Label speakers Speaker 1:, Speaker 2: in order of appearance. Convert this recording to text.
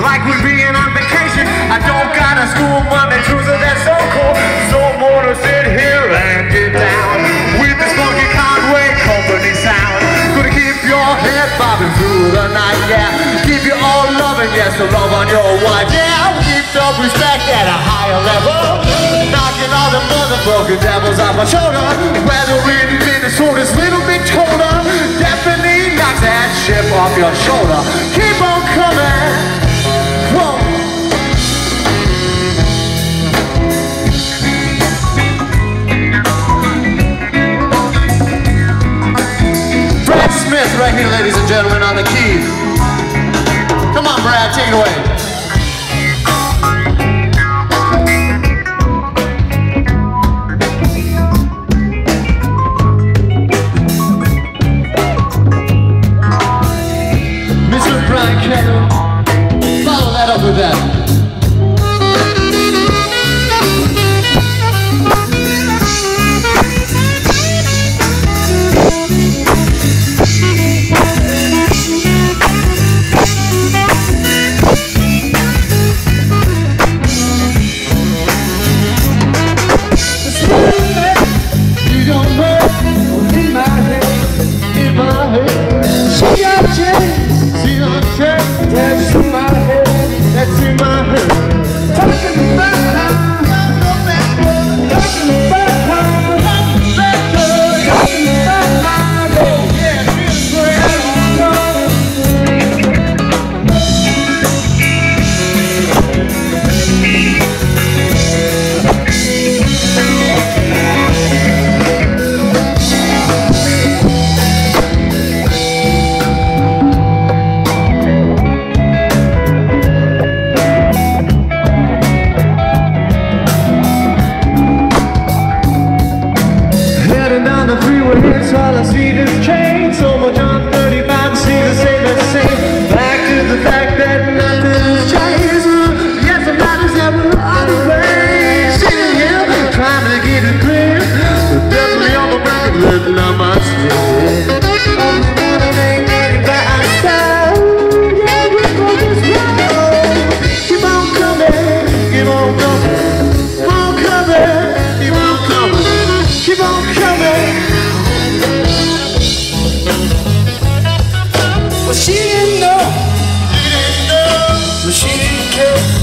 Speaker 1: Like we're being on vacation. I don't got a school money, truth of that's so cool. So I'm gonna sit here and get down With this funky Conway company sound. Gonna keep your head bobbing through the night, yeah. Keep you all loving, yes, the love on your wife, yeah. Keep the respect at a higher level. Knocking all the motherfucking devils off my shoulder. Whether the Minnesota's little bit colder. Definitely knocks that ship off your shoulder. ladies and gentlemen, on the keys. Come on, Brad, take it away. she
Speaker 2: kept